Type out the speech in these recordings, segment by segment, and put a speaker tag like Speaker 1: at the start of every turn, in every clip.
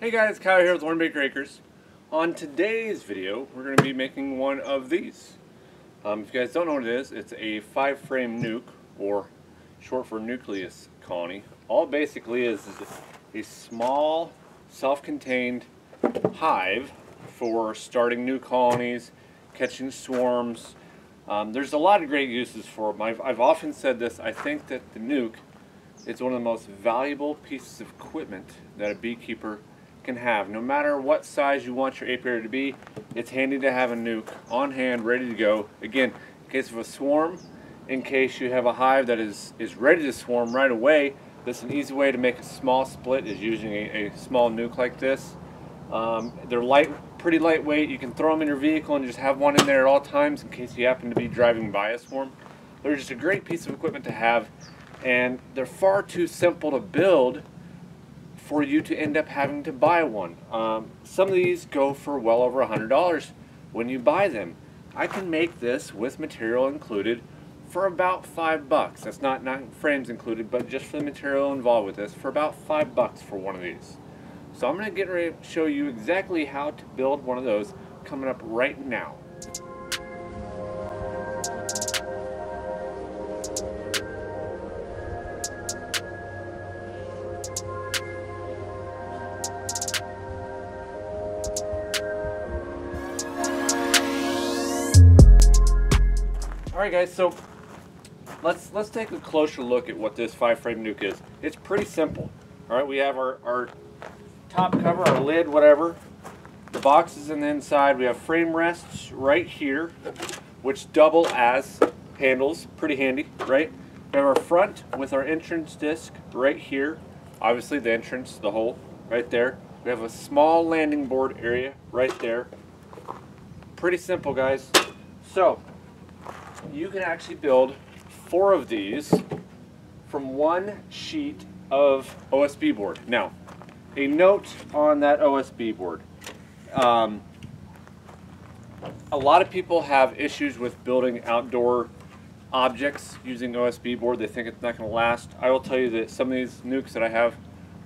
Speaker 1: Hey guys, Kyle here with Hornbaker Acres. On today's video, we're going to be making one of these. Um, if you guys don't know what it is, it's a five-frame nuc, or short for nucleus colony. All basically is, is a small, self-contained hive for starting new colonies, catching swarms. Um, there's a lot of great uses for them. I've, I've often said this, I think that the nuc is one of the most valuable pieces of equipment that a beekeeper have. No matter what size you want your apiary to be, it's handy to have a nuc on hand, ready to go. Again, in case of a swarm, in case you have a hive that is, is ready to swarm right away, this is an easy way to make a small split is using a, a small nuc like this. Um, they're light, pretty lightweight. You can throw them in your vehicle and just have one in there at all times in case you happen to be driving by a swarm. They're just a great piece of equipment to have and they're far too simple to build for you to end up having to buy one. Um, some of these go for well over $100 when you buy them. I can make this with material included for about five bucks. That's not, not frames included, but just for the material involved with this for about five bucks for one of these. So I'm going to get ready to show you exactly how to build one of those coming up right now. Right, guys. So let's let's take a closer look at what this five-frame nuc is. It's pretty simple. All right, we have our our top cover, our lid, whatever. The box is in the inside. We have frame rests right here, which double as handles. Pretty handy, right? We have our front with our entrance disc right here. Obviously, the entrance, the hole, right there. We have a small landing board area right there. Pretty simple, guys. So, you can actually build four of these from one sheet of OSB board. Now, a note on that OSB board. Um, a lot of people have issues with building outdoor objects using OSB board. They think it's not going to last. I will tell you that some of these nucs that I have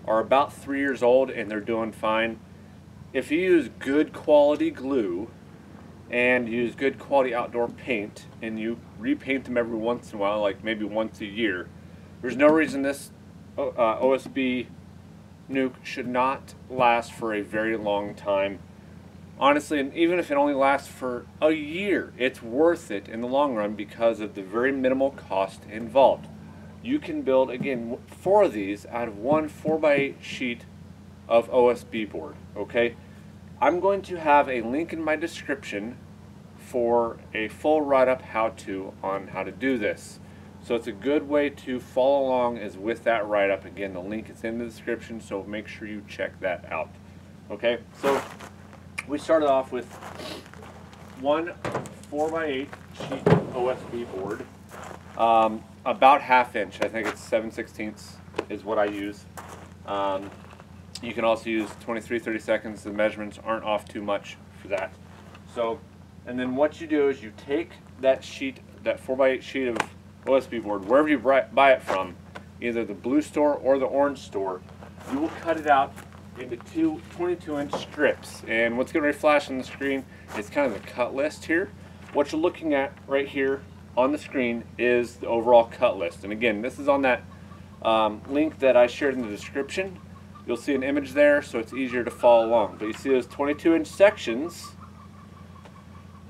Speaker 1: are about three years old and they're doing fine. If you use good quality glue, and use good quality outdoor paint and you repaint them every once in a while, like maybe once a year, there's no reason this uh, OSB nuc should not last for a very long time. Honestly, and even if it only lasts for a year, it's worth it in the long run because of the very minimal cost involved. You can build, again, four of these out of one 4x8 sheet of OSB board, okay? I'm going to have a link in my description for a full write-up how-to on how to do this. So it's a good way to follow along is with that write-up. Again, the link is in the description, so make sure you check that out. Okay, so we started off with one 4x8 sheet OSB board, um, about half inch. I think it's 7 16ths is what I use. Um, you can also use 23, 30 seconds. The measurements aren't off too much for that. So, and then what you do is you take that sheet, that 4x8 sheet of OSB board, wherever you buy it from, either the blue store or the orange store, you will cut it out into two 22 inch strips. And what's going to flash on the screen is kind of the cut list here. What you're looking at right here on the screen is the overall cut list. And again, this is on that um, link that I shared in the description. You'll see an image there, so it's easier to follow along. But you see those 22 inch sections,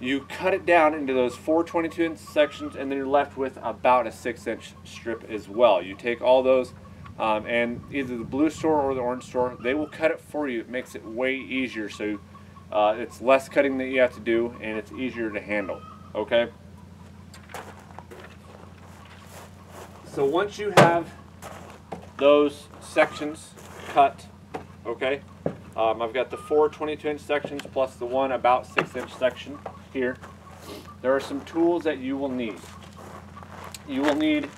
Speaker 1: you cut it down into those four 22 inch sections and then you're left with about a six inch strip as well. You take all those um, and either the blue store or the orange store, they will cut it for you. It makes it way easier so uh, it's less cutting that you have to do and it's easier to handle, okay? So once you have those sections cut, okay? Um, I've got the four 22 inch sections plus the one about six inch section here. There are some tools that you will need. You will need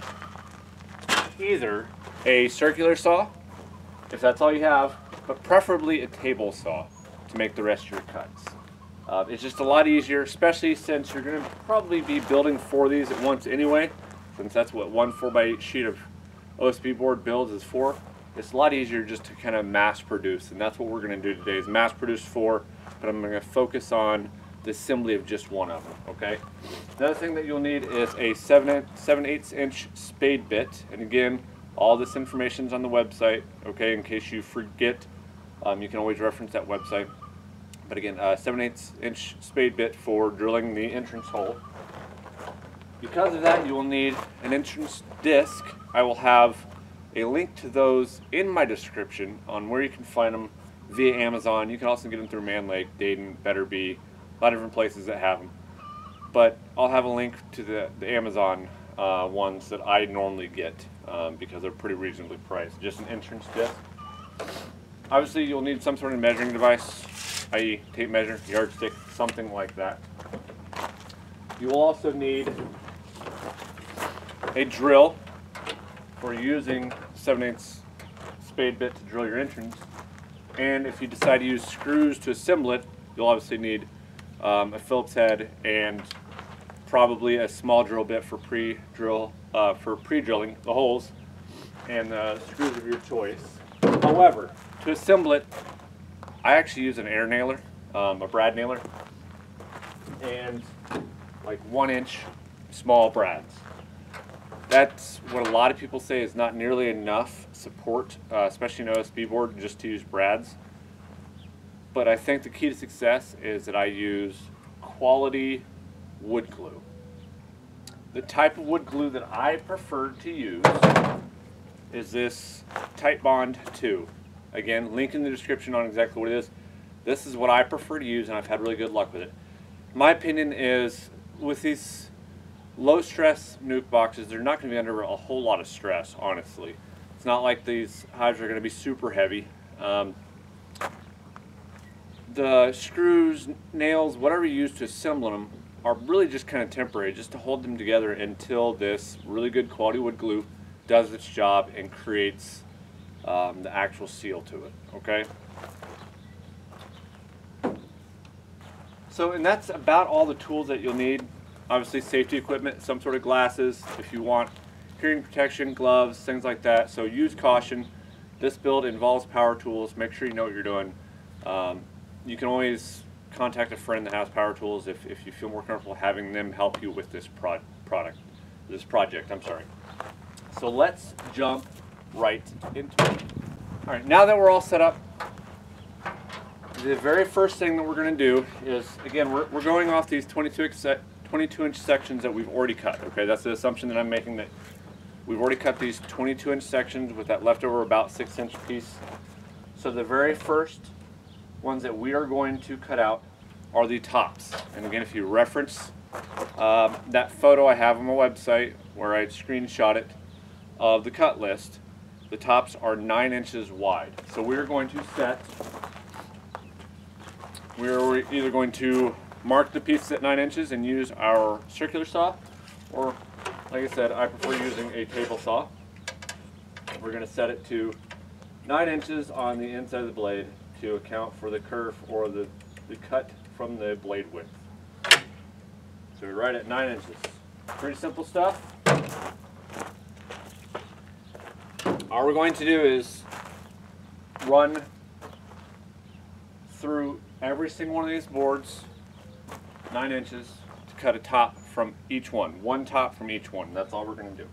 Speaker 1: either a circular saw, if that's all you have, but preferably a table saw to make the rest of your cuts. Uh, it's just a lot easier, especially since you're going to probably be building four of these at once anyway, since that's what one 4x8 sheet of OSB board builds is for. It's a lot easier just to kind of mass produce, and that's what we're going to do today is mass produce four, but I'm going to focus on the assembly of just one of them, okay? Another thing that you'll need is a 7, 7 8 inch spade bit, and again, all this information is on the website, okay, in case you forget, um, you can always reference that website. But again, uh, 7 8 inch spade bit for drilling the entrance hole. Because of that, you will need an entrance disc. I will have a link to those in my description on where you can find them via Amazon. You can also get them through Mann Lake, Dadant, Better Be, a lot of different places that have them. But I'll have a link to the, the Amazon uh, ones that I normally get um, because they're pretty reasonably priced. Just an entrance disc. Obviously, you'll need some sort of measuring device, i.e. tape measure, yardstick, something like that. You will also need a drill for using 7 8 spade bit to drill your entrance. And if you decide to use screws to assemble it, you'll obviously need um, a Phillips head and probably a small drill bit for pre-drill uh, for pre-drilling the holes and uh, screws of your choice. However, to assemble it, I actually use an air nailer, um, a brad nailer, and like one inch small brads. That's what a lot of people say is not nearly enough support, uh, especially an OSB board, just to use brads. But I think the key to success is that I use quality wood glue. The type of wood glue that I prefer to use is this Titebond 2. Again, link in the description on exactly what it is. This is what I prefer to use and I've had really good luck with it. My opinion is with these low stress nuc boxes, they're not going to be under a whole lot of stress, honestly. It's not like these hives are going to be super heavy. Um, the screws, nails, whatever you use to assemble them are really just kind of temporary, just to hold them together until this really good quality wood glue does its job and creates um, the actual seal to it, okay? So, and that's about all the tools that you'll need. Obviously safety equipment, some sort of glasses, if you want hearing protection, gloves, things like that. So use caution. This build involves power tools. Make sure you know what you're doing. Um, you can always contact a friend that has power tools if, if you feel more comfortable having them help you with this pro product, this project, I'm sorry. So let's jump right into it. All right, now that we're all set up, the very first thing that we're going to do is, again, we're, we're going off these 22, 22 inch sections that we've already cut. Okay, that's the assumption that I'm making that we've already cut these 22 inch sections with that leftover about 6 inch piece. So the very first ones that we are going to cut out are the tops. And again, if you reference um, that photo I have on my website where I screenshot it of the cut list, the tops are 9 inches wide. So we're going to set, we're either going to mark the pieces at 9 inches and use our circular saw, or like I said, I prefer using a table saw. We're going to set it to 9 inches on the inside of the blade to account for the kerf or the, the cut from the blade width. So we're right at 9 inches. Pretty simple stuff. All we're going to do is run through every single one of these boards, 9 inches, to cut a top from each one. One top from each one. That's all we're going to do.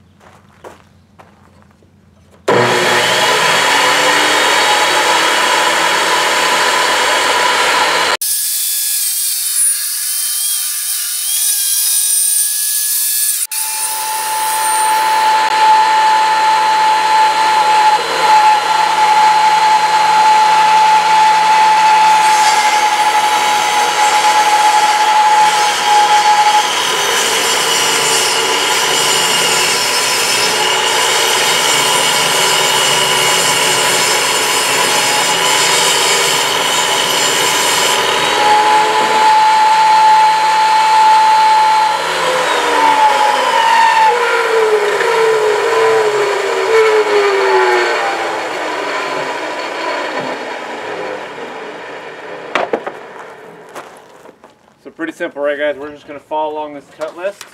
Speaker 1: pretty simple, right guys? We're just to follow along this cut list.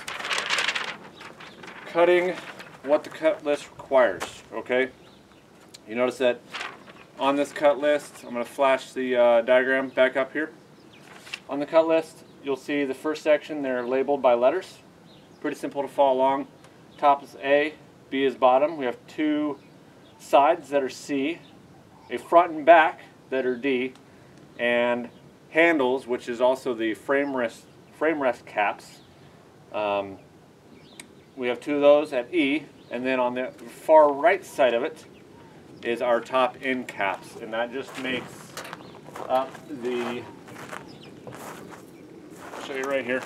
Speaker 1: Cutting what the cut list requires, okay? You notice that on this cut list, I'm to flash the uh, diagram back up here. On the cut list, you'll see the first section, they're labeled by letters. Pretty simple to follow along. Top is A, B is bottom. We have two sides that are C, a front and back that are D, and handles, which is also the frame rest, frame rest caps. Um, we have two of those at E, and then on the far right side of it is our top end caps, and that just makes up the, I'll show you right here,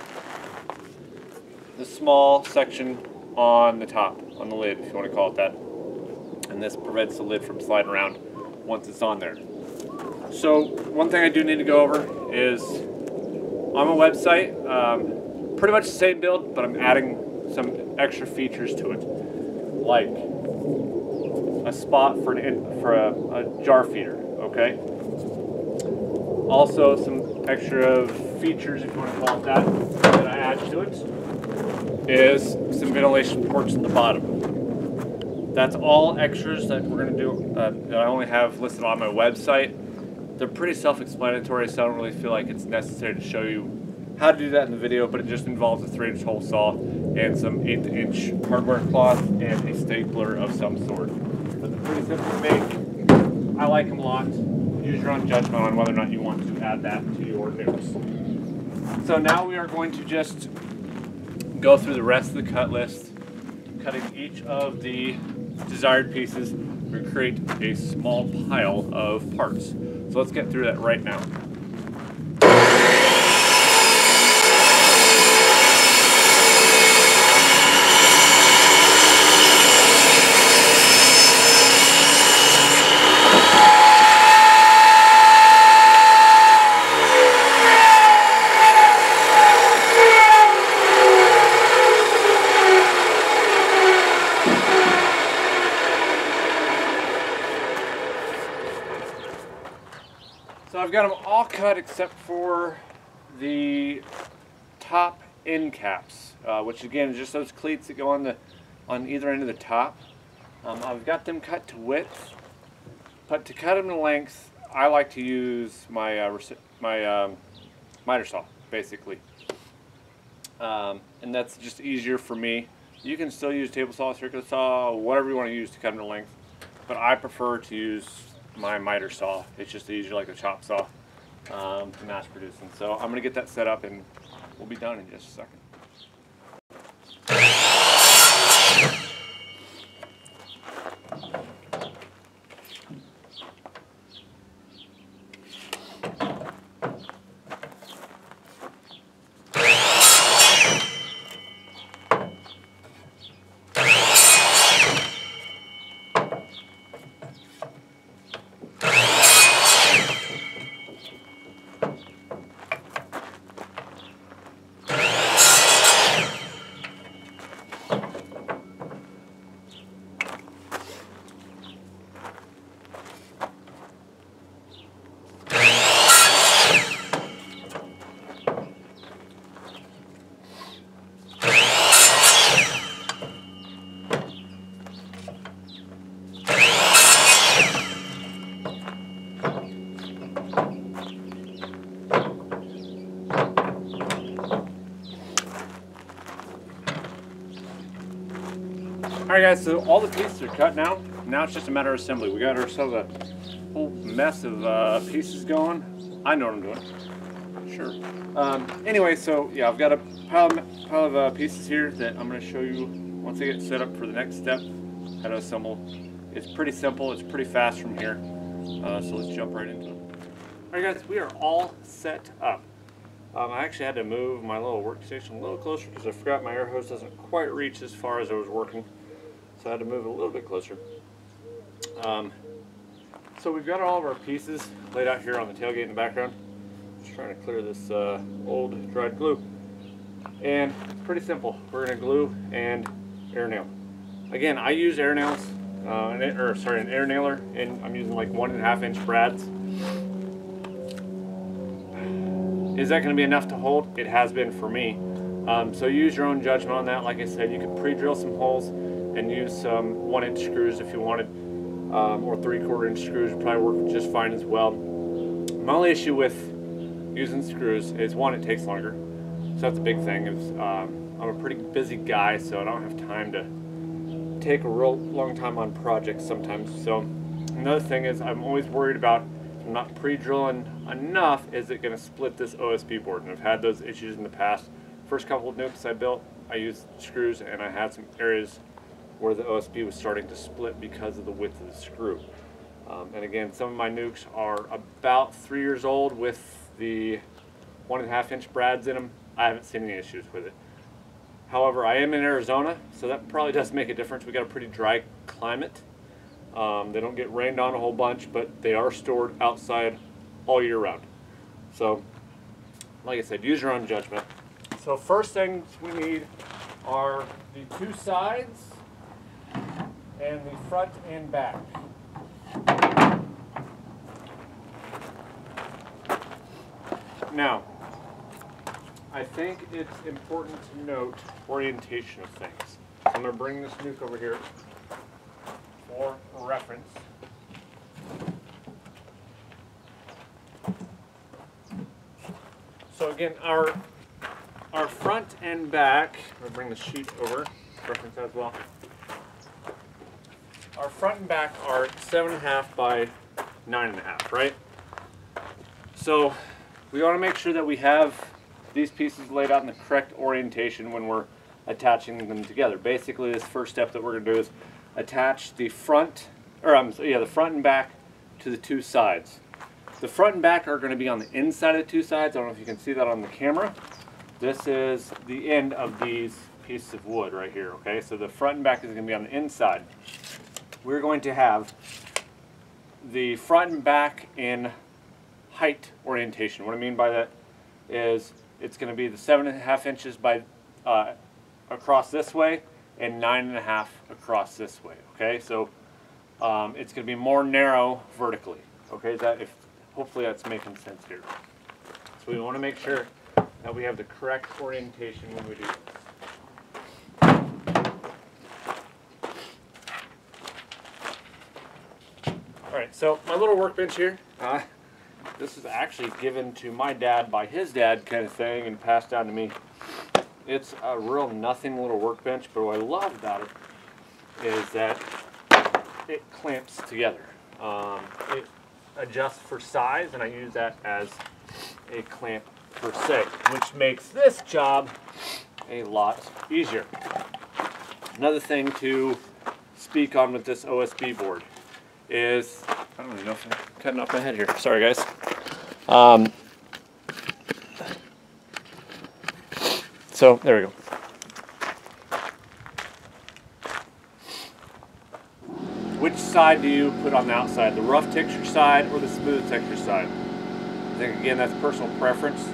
Speaker 1: the small section on the top, on the lid, if you want to call it that. And this prevents the lid from sliding around once it's on there. So one thing I do need to go over is on my website, um, pretty much the same build, but I'm adding some extra features to it, like a spot for an for a, a jar feeder. Okay. Also, some extra features, if you want to call it that, that I add to it is some ventilation ports in the bottom. That's all extras that we're going to do. Uh, that I only have listed on my website. They're pretty self-explanatory, so I don't really feel like it's necessary to show you how to do that in the video, but it just involves a 3-inch hole saw and some 8-inch hardware cloth and a stapler of some sort. But they're pretty simple to make. I like them a lot. Use your own judgment on whether or not you want to add that to your notes. So now we are going to just go through the rest of the cut list, cutting each of the desired pieces to create a small pile of parts. So let's get through that right now. Got them all cut except for the top end caps, uh, which again is just those cleats that go on the on either end of the top. Um, I've got them cut to width, but to cut them to length, I like to use my uh, my um, miter saw basically, um, and that's just easier for me. You can still use table saw, circular saw, whatever you want to use to cut them to length, but I prefer to use my miter saw. It's just easier like a chop saw um, to mass produce. And so I'm going to get that set up and we'll be done in just a second. Alright guys, so all the pieces are cut now. Now it's just a matter of assembly. We got ourselves a whole mess of uh, pieces going. I know what I'm doing. Sure. Um, anyway, so yeah, I've got a pile of, pile of uh, pieces here that I'm going to show you once I get set up for the next step, how to assemble. It's pretty simple. It's pretty fast from here. Uh, so let's jump right into it. Alright guys, we are all set up. Um, I actually had to move my little workstation a little closer because I forgot my air hose doesn't quite reach as far as I was working. So I had to move it a little bit closer. Um, so we've got all of our pieces laid out here on the tailgate in the background. Just trying to clear this uh, old dried glue. And it's pretty simple. We're going to glue and air nail. Again, I use air nails, uh, an, or sorry, an air nailer, and I'm using like one and a half inch brads. Is that going to be enough to hold? It has been for me. Um, so use your own judgment on that. Like I said, you can pre-drill some holes and use some one inch screws if you wanted. um, or three quarter inch screws would probably work just fine as well. My only issue with using screws is one, it takes longer. So that's a big thing. Is um, I'm a pretty busy guy, so I don't have time to take a real long time on projects sometimes. So another thing is I'm always worried about I'm not pre-drilling enough. Is it going to split this OSB board? And I've had those issues in the past. First couple of nucs I built, I used screws, and I had some areas where the OSB was starting to split because of the width of the screw. Um, and again, some of my nucs are about three years old with the one and a half inch brads in them. I haven't seen any issues with it. However, I am in Arizona, so that probably does make a difference. We got a pretty dry climate. Um, they don't get rained on a whole bunch, but they are stored outside all year round. So, like I said, use your own judgment. So first things we need are the two sides and the front and back. Now, I think it's important to note orientation of things. So I'm going to bring this nuc over here for reference. So again, our our front and back, I'm going to bring the sheet over, reference as well. Our front and back are seven and a half by nine and a half, right? So we want to make sure that we have these pieces laid out in the correct orientation when we're attaching them together. Basically, this first step that we're going to do is attach the front, or um, yeah, the front and back to the two sides. The front and back are going to be on the inside of the two sides. I don't know if you can see that on the camera. This is the end of these pieces of wood right here, okay? So the front and back is going to be on the inside. We're going to have the front and back in height orientation. What I mean by that is it's going to be the seven and a half inches by uh, across this way and nine and a half across this way. Okay, so um, it's going to be more narrow vertically. Okay, that if hopefully that's making sense here. So we want to make sure that we have the correct orientation when we do this. So my little workbench here. Uh, this is actually given to my dad by his dad kind of thing and passed down to me. It's a real nothing little workbench, but what I love about it is that it clamps together. Um, it adjusts for size, and I use that as a clamp per se, which makes this job a lot easier. Another thing to speak on with this OSB board is, I don't even know if I'm cutting off my head here. Sorry guys. Um, so there we go. Which side do you put on the outside? The rough texture side or the smooth texture side? I think again that's personal preference.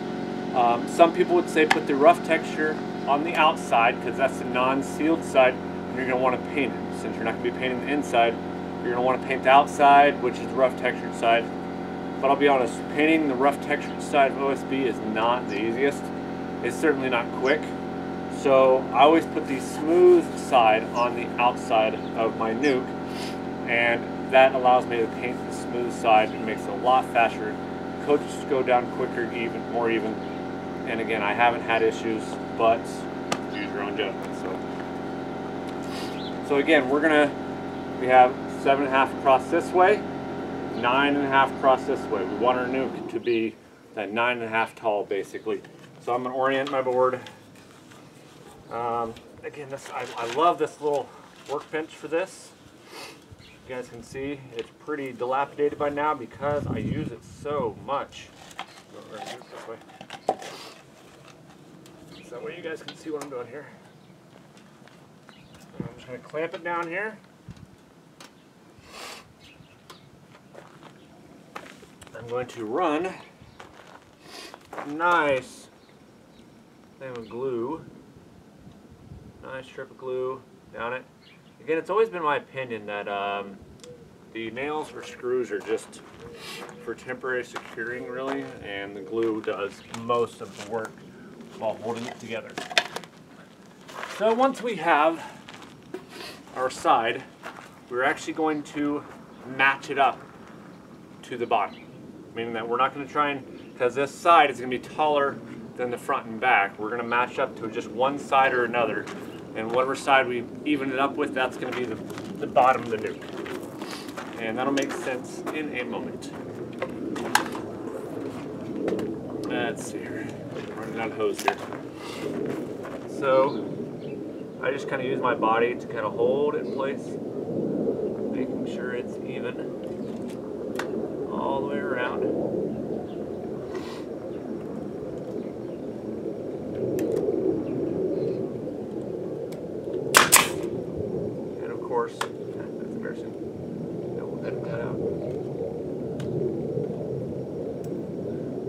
Speaker 1: Um, some people would say put the rough texture on the outside because that's the non-sealed side and you're going to want to paint it. Since you're not going to be painting the inside, you're going to want to paint the outside, which is the rough textured side. But I'll be honest, painting the rough textured side of OSB is not the easiest. It's certainly not quick. So I always put the smooth side on the outside of my nuc and that allows me to paint the smooth side. It makes it a lot faster. Coats go down quicker, even more even. And again, I haven't had issues, but use your own judgment. So, so again, we're gonna we have seven and a half across this way, nine and a half across this way. We want our nuc to be that nine and a half tall, basically. So I'm gonna orient my board. Um, again, this I, I love this little workbench for this. You guys can see it's pretty dilapidated by now because I use it so much. So that way you guys can see what I'm doing here. I'm just to clamp it down here. I'm going to run nice thing of glue, nice strip of glue down it. Again, it's always been my opinion that um, the nails or screws are just for temporary securing really, and the glue does most of the work while holding it together. So once we have our side, we're actually going to match it up to the bottom. Meaning that we're not going to try and, because this side is going to be taller than the front and back, we're going to match up to just one side or another. And whatever side we even it up with, that's going to be the, the bottom of the nuc. And that'll make sense in a moment. Let's see here. Running out of hose here. So I just kind of use my body to kind of hold it in place, making sure it's even all the way around. And of course, that's embarrassing. Yeah, we'll edit that out.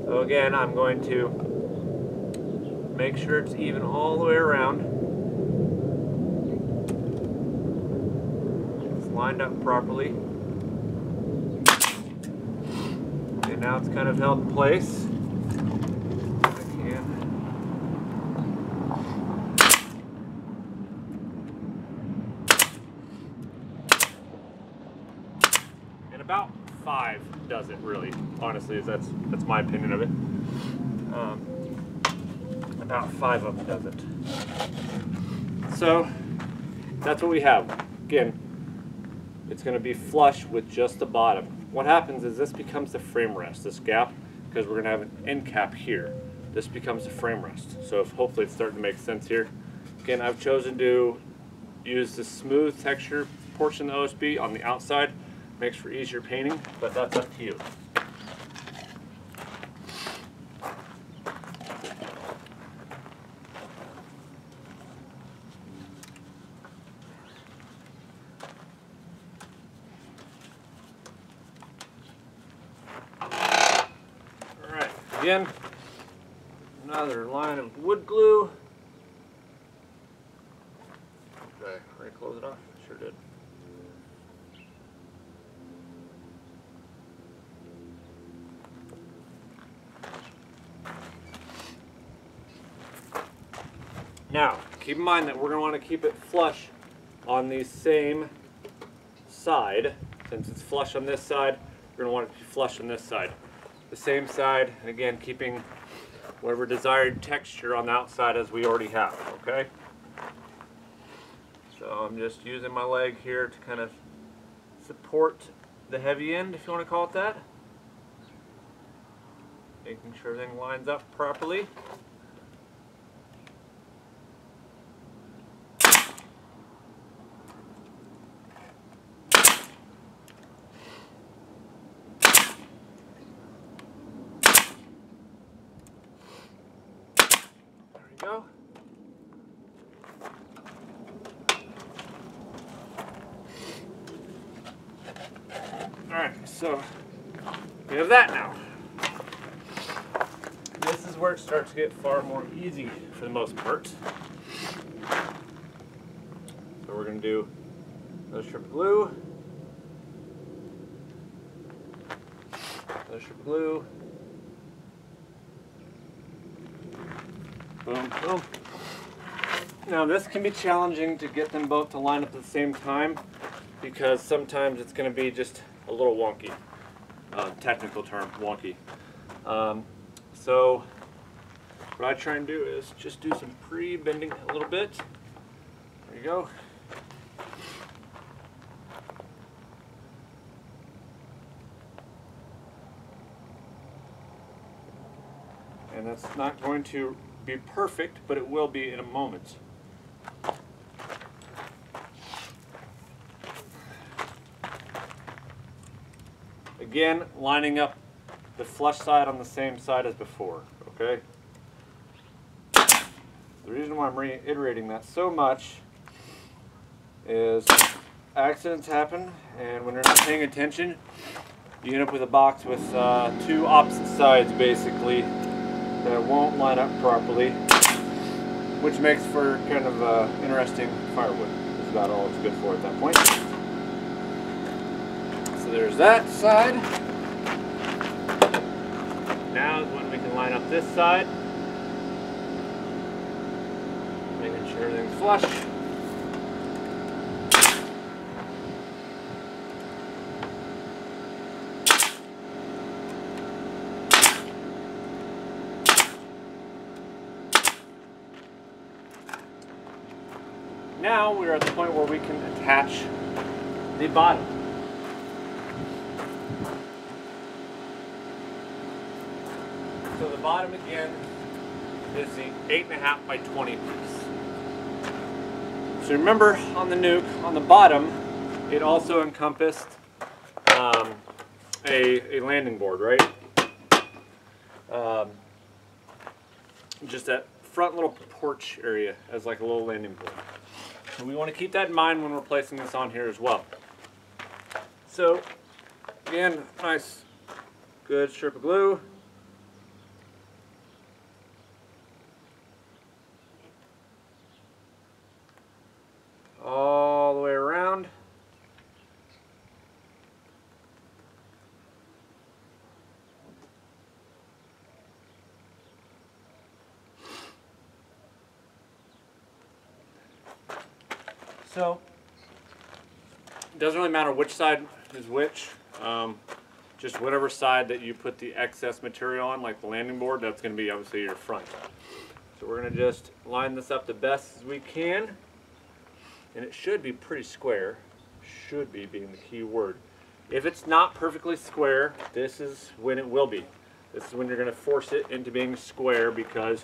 Speaker 1: So again, I'm going to make sure it's even all the way around. It's lined up properly. Okay, now it's kind of held in place. And about five does it really, honestly, that's that's my opinion of it. Um, about five of them does it. So that's what we have. Again, it's going to be flush with just the bottom. What happens is this becomes the frame rest, this gap, because we're going to have an end cap here. This becomes the frame rest. So if hopefully it's starting to make sense here. Again, I've chosen to use the smooth texture portion of the OSB on the outside. Makes for easier painting, but that's up to you. Again, another line of wood glue. Did I already close it off? Sure did. Now, keep in mind that we're going to want to keep it flush on the same side. Since it's flush on this side, we're going to want it to be flush on this side. The same side, and again, keeping whatever desired texture on the outside as we already have, okay? So I'm just using my leg here to kind of support the heavy end, if you want to call it that. Making sure everything lines up properly. There we go. Alright, so we have that now. This is where it starts to get far more easy for the most part. So we're going to do another strip of glue. Another strip of glue. Boom, boom. Now this can be challenging to get them both to line up at the same time because sometimes it's going to be just a little wonky. Uh, technical term, wonky. Um, so what I try and do is just do some pre-bending a little bit. There you go. And that's not going to be perfect, but it will be in a moment. Again, lining up the flush side on the same side as before, okay? The reason why I'm reiterating that so much is accidents happen, and when you're not paying attention, you end up with a box with uh, two opposite sides basically that won't line up properly, which makes for kind of uh, interesting firewood. That's about all it's good for at that point. So there's that side. Now is when we can line up this side. Making sure everything's flush. Now we're at the point where we can attach the bottom. Bottom again is the eight and a half by 20 piece. So remember on the nuc, on the bottom, it also encompassed um, a, a landing board, right? Um, just that front little porch area as like a little landing board. And we want to keep that in mind when we're placing this on here as well. So, again, nice, good strip of glue. All the way around. So, it doesn't really matter which side is which. Um, just whatever side that you put the excess material on, like the landing board, that's going to be obviously your front. So we're going to just line this up the best as we can. And it should be pretty square. Should be being the key word. If it's not perfectly square, this is when it will be. This is when you're going to force it into being square because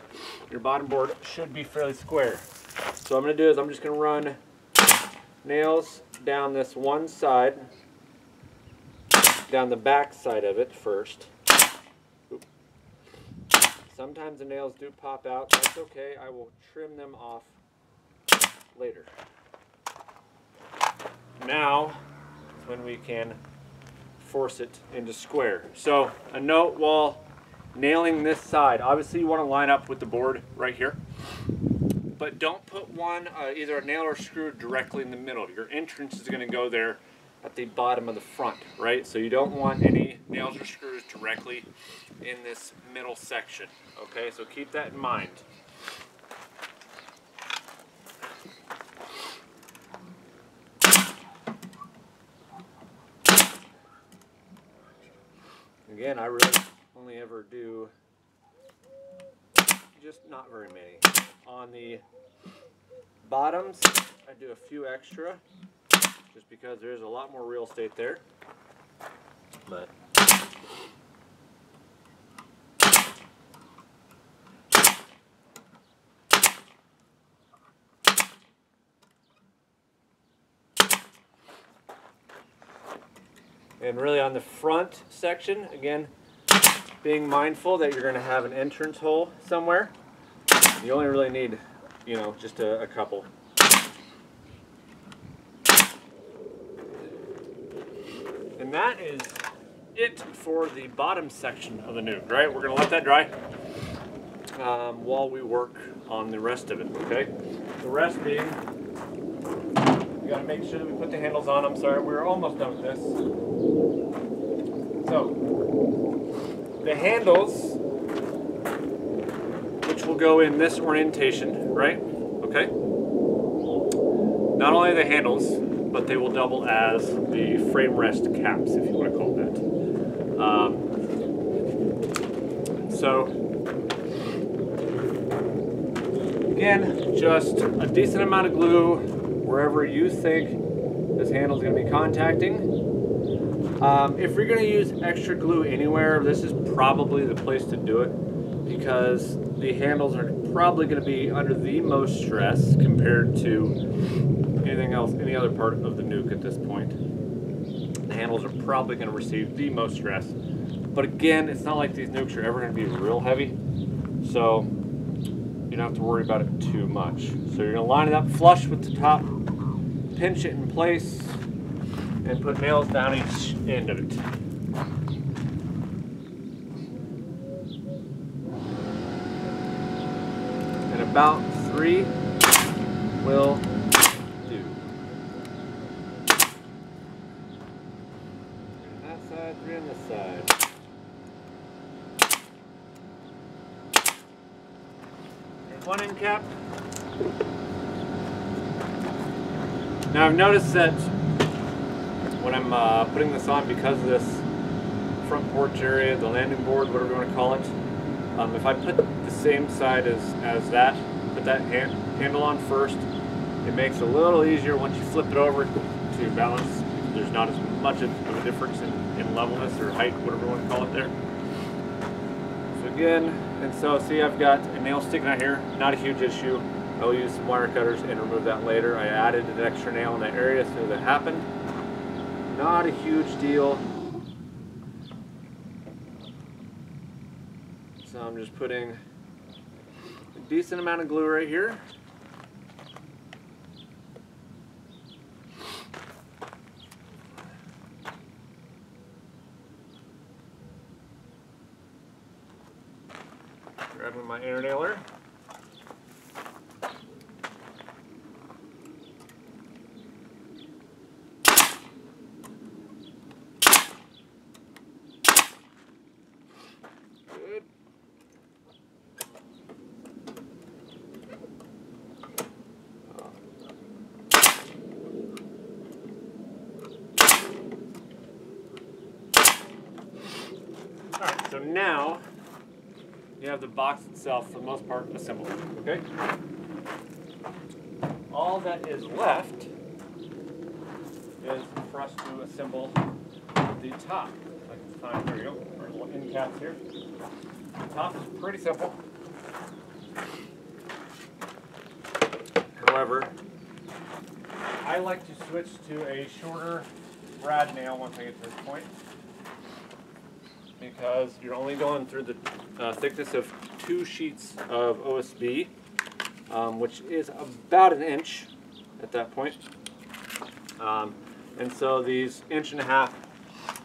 Speaker 1: your bottom board should be fairly square. So what I'm going to do is I'm just going to run nails down this one side, down the back side of it first. Sometimes the nails do pop out. That's okay. I will trim them off later. Now when we can force it into square. So a note while nailing this side. Obviously you want to line up with the board right here but don't put one, uh, either a nail or screw directly in the middle. Your entrance is going to go there at the bottom of the front, right? So you don't want any nails or screws directly in this middle section, okay? So keep that in mind. Again, I really only ever do just not very many. On the bottoms, I do a few extra, just because there's a lot more real estate there. But And really on the front section, again, being mindful that you're going to have an entrance hole somewhere. You only really need, you know, just a, a couple. And that is it for the bottom section of the nuc, right? We're going to let that dry um, while we work on the rest of it, okay? The rest being, we got to make sure that we put the handles on. I'm sorry, we're almost done with this. So, the handles, which will go in this orientation, right? Okay. Not only the handles, but they will double as the frame rest caps, if you want to call that. Um, so, again, just a decent amount of glue wherever you think this handle is going to be contacting. Um, if you're going to use extra glue anywhere, this is probably the place to do it because the handles are probably going to be under the most stress compared to anything else, any other part of the nuc at this point. The handles are probably going to receive the most stress. But again, it's not like these nucs are ever going to be real heavy, so you don't have to worry about it too much. So you're going to line it up flush with the top, pinch it in place, and put nails down each end of it. And about three will do. That side, three on this side. There's one end cap. Now I've noticed that I'm uh, putting this on because of this front porch area, the landing board, whatever you want to call it, um, if I put the same side as, as that, put that hand, handle on first, It makes it a little easier once you flip it over to balance. There's not as much of a difference in, in levelness or height, whatever you want to call it there. So again, and so see I've got a nail sticking out here, not a huge issue. I'll use some wire cutters and remove that later. I added an extra nail in that area so that happened. Not a huge deal. So I'm just putting a decent amount of glue right here. Grabbing my air nailer. Good. Alright, so now you have the box itself, for the most part, assembled. Okay? All that is left is for us to assemble the top. I can find, there we go, our little end caps here. The top is pretty simple. However, I like to switch to a shorter brad nail once I get to this point because you're only going through the uh, thickness of two sheets of OSB, um, which is about an inch at that point. Um, and so these inch and a half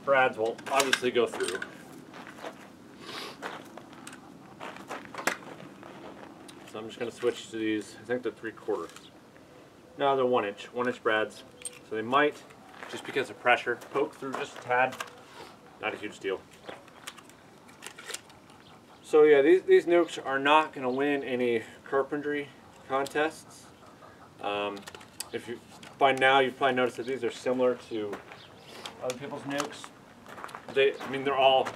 Speaker 1: brads will obviously go through. So I'm just going to switch to these, I think they're three quarters. No, they're one inch, one inch brads. So they might, just because of pressure, poke through just a tad. Not a huge deal. So yeah, these, these nucs are not going to win any carpentry contests. Um, if you by now you've probably noticed that these are similar to other people's nucs. They, I mean, they're all.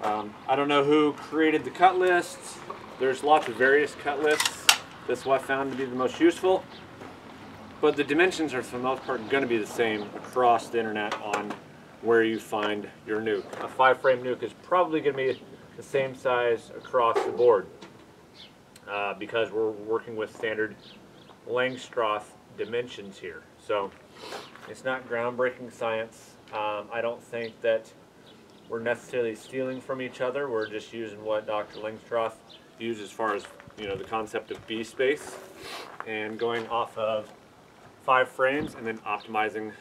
Speaker 1: Um, I don't know who created the cut lists. There's lots of various cut lists. This is what I found to be the most useful. But the dimensions are for the most part going to be the same across the internet on where you find your nuc. A five frame nuc is probably going to be the same size across the board uh, because we're working with standard Langstroth dimensions here. So it's not groundbreaking science. Um, I don't think that we're necessarily stealing from each other. We're just using what Dr. Langstroth used as far as you know the concept of bee space and going off of five frames and then optimizing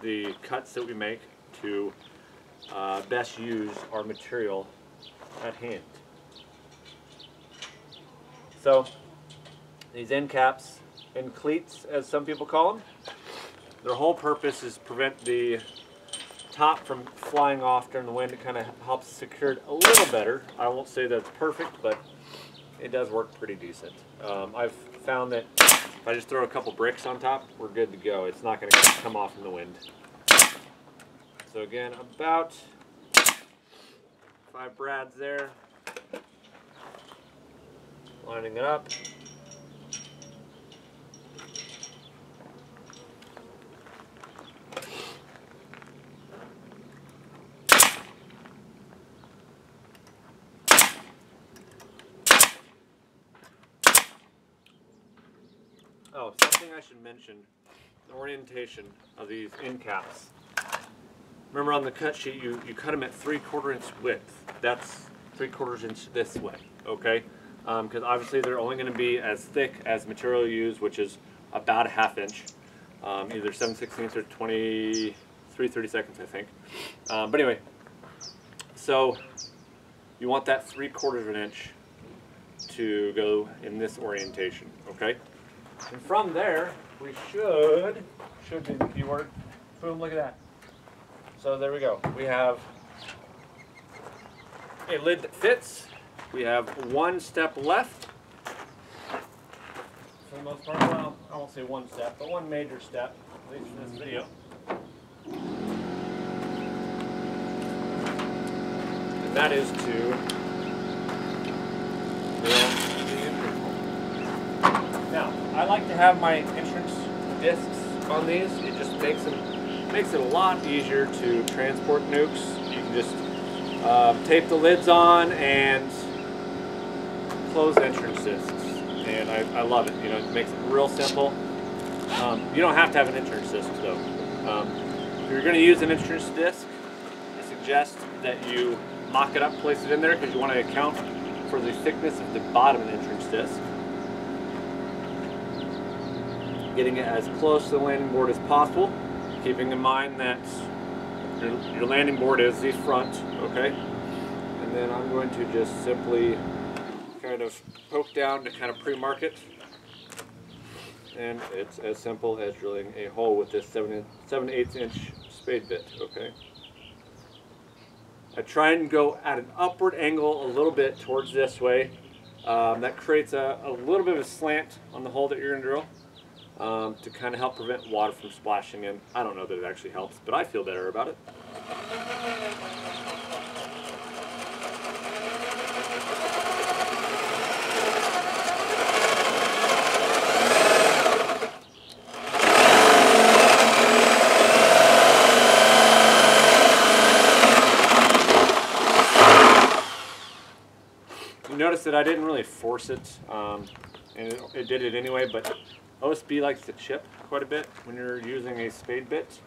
Speaker 1: the cuts that we make to uh, best use our material at hand. So these end caps, and cleats as some people call them, their whole purpose is prevent the top from flying off during the wind. It kind of helps secure it a little better. I won't say that it's perfect, but it does work pretty decent. Um, I've found that if I just throw a couple bricks on top, we're good to go. It's not going to come off in the wind. So again, about five brads there. Lining it up. Oh, something I should mention, the orientation of these end caps. Remember on the cut sheet, you, you cut them at three quarter inch width. That's three quarters inch this way, okay? Because um, obviously they're only going to be as thick as material you use, which is about a half inch. Um, either 7 16ths or 23 30 seconds, I think. Um, but anyway, so you want that three quarters of an inch to go in this orientation, okay? And from there, we should, should be the keyword. Boom, look at that. So there we go. We have a lid that fits. We have one step left. For the most part, well, I won't say one step, but one major step, at least for this video. And that is to now, I like to have my entrance discs on these. It just makes them makes it a lot easier to transport nucs. You can just uh, tape the lids on and close entrance discs, and I, I love it. You know, it makes it real simple. Um, you don't have to have an entrance disc though. Um, if you're going to use an entrance disc, I suggest that you mock it up, place it in there because you want to account for the thickness of the bottom of the entrance disc. Getting it as close to the landing board as possible, keeping in mind that your, landing board is the front, okay? And then I'm going to just simply kind of poke down to kind of pre-mark it. And it's as simple as drilling a hole with this 7, 7 8 inch spade bit, okay? I try and go at an upward angle a little bit towards this way. Um, that creates a, a, little bit of a slant on the hole that you're going to drill um, to kind of help prevent water from splashing in. I don't know that it actually helps, but I feel better about it. You notice that I didn't really force it, um, and it, it did it anyway, but OSB likes to chip quite a bit when you're using a spade bit.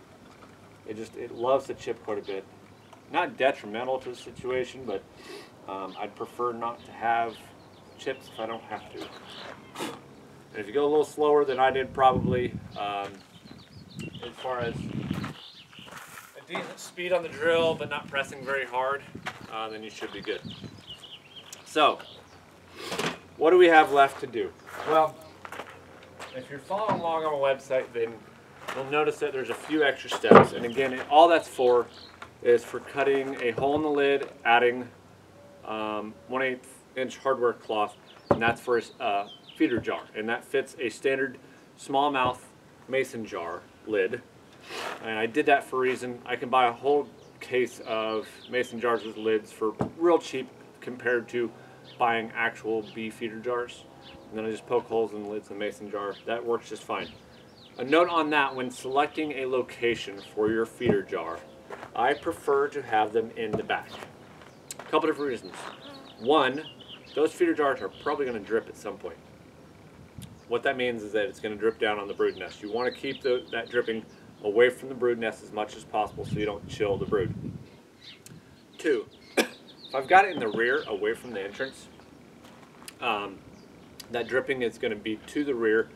Speaker 1: It just, it loves to chip quite a bit. Not detrimental to the situation, but um, I'd prefer not to have chips if I don't have to. And if you go a little slower than I did probably, um, as far as a decent speed on the drill but not pressing very hard, uh, then you should be good. So, what do we have left to do? Well, if you're following along on my website, then you'll notice that there's a few extra steps. And again, all that's for is for cutting a hole in the lid, adding um, 1 8 inch hardware cloth, and that's for a uh, feeder jar. And that fits a standard small mouth mason jar lid. And I did that for a reason. I can buy a whole case of mason jars with lids for real cheap compared to buying actual bee feeder jars and then I just poke holes in the lids of the mason jar. That works just fine. A note on that, when selecting a location for your feeder jar, I prefer to have them in the back. A couple different reasons. One, those feeder jars are probably going to drip at some point. What that means is that it's going to drip down on the brood nest. You want to keep the, that dripping away from the brood nest as much as possible so you don't chill the brood. Two, if I've got it in the rear away from the entrance, um, that dripping is going to be to the rear,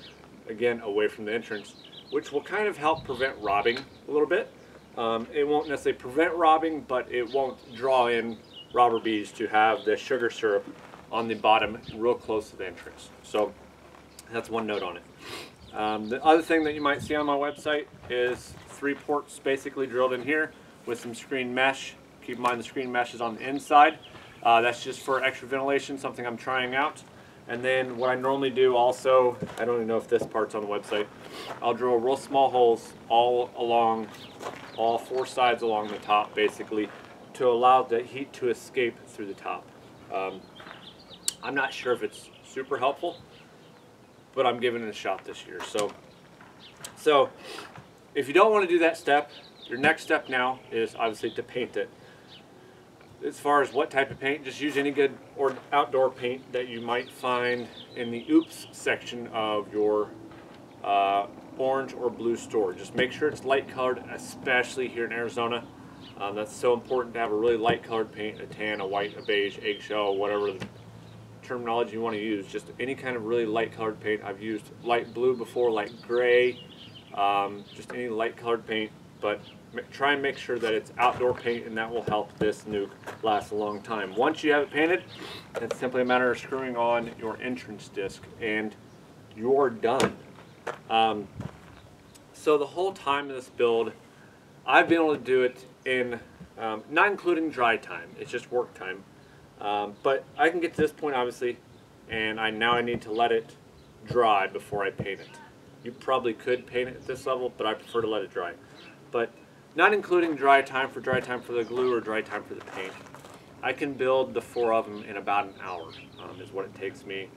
Speaker 1: again away from the entrance, which will kind of help prevent robbing a little bit. Um, it won't necessarily prevent robbing, but it won't draw in robber bees to have the sugar syrup on the bottom real close to the entrance. So that's one note on it. Um, the other thing that you might see on my website is three ports basically drilled in here with some screen mesh. Keep in mind the screen mesh is on the inside. Uh, that's just for extra ventilation, something I'm trying out. And then what I normally do also, I don't even know if this part's on the website, I'll drill real small holes all along, all four sides along the top basically, to allow the heat to escape through the top. Um, I'm not sure if it's super helpful, but I'm giving it a shot this year. So, so if you don't want to do that step, your next step now is obviously to paint it as far as what type of paint, just use any good or outdoor paint that you might find in the oops section of your uh, orange or blue store. Just make sure it's light colored, especially here in Arizona. Um, that's so important to have a really light colored paint, a tan, a white, a beige, eggshell, whatever the terminology you want to use. Just any kind of really light colored paint. I've used light blue before, light gray, um, just any light colored paint, but try and make sure that it's outdoor paint and that will help this nuc last a long time. Once you have it painted, it's simply a matter of screwing on your entrance disc and you're done. Um, so the whole time of this build, I've been able to do it in, um, not including dry time, it's just work time. Um, but I can get to this point obviously, and I now I need to let it dry before I paint it. You probably could paint it at this level, but I prefer to let it dry. But not including dry time for dry time for the glue or dry time for the paint. I can build the four of them in about an hour um, is what it takes me.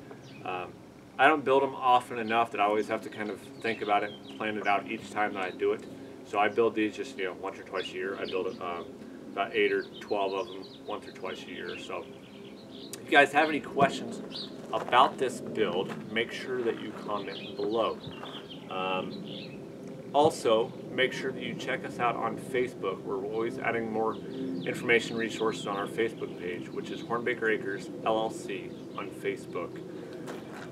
Speaker 1: Um, I don't build them often enough that I always have to kind of think about it, and plan it out each time that I do it. So I build these just you know once or twice a year. I build um, about eight or twelve of them once or twice a year. So if you guys have any questions about this build, make sure that you comment below. Um, also, make sure that you check us out on Facebook. We're always adding more information resources on our Facebook page, which is Hornbaker Acres LLC on Facebook.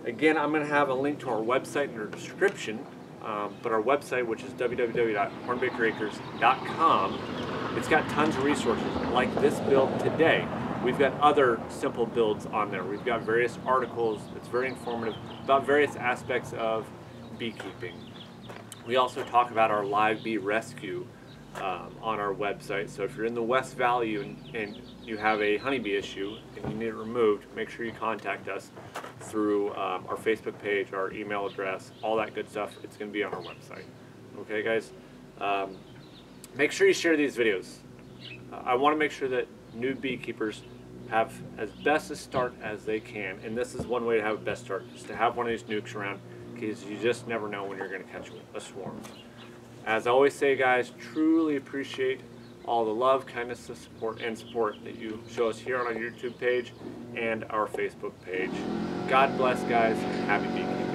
Speaker 1: Again, I'm going to have a link to our website in our description, um, but our website, which is www.hornbakeracres.com, it's got tons of resources like this build today. We've got other simple builds on there. We've got various articles. It's very informative about various aspects of beekeeping. We also talk about our live bee rescue um, on our website. So if you're in the West Valley and, and, you have a honeybee issue and you need it removed, make sure you contact us through um, our Facebook page, our email address, all that good stuff. It's going to be on our website. Okay, guys? Um, make sure you share these videos. I want to make sure that new beekeepers have as best a start as they can. And this is one way to have a best start, is to have one of these nucs around you just never know when you're going to catch a swarm. As I always say, guys, truly appreciate all the love, kindness, the support, and support that you show us here on our YouTube page and our Facebook page. God bless, guys. Happy beekeeping.